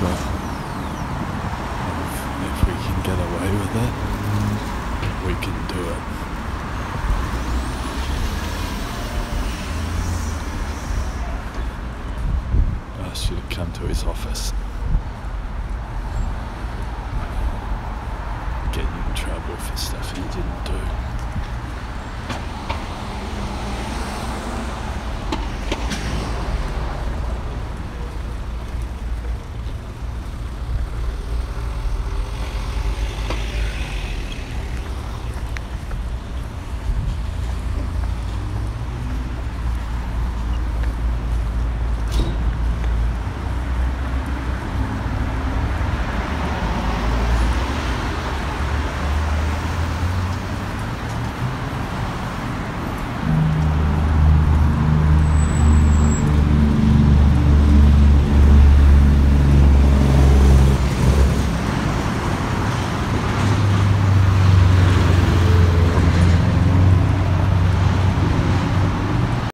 If, if we can get away with it, we can do it. I should have come to his office. Get in trouble for stuff he didn't do.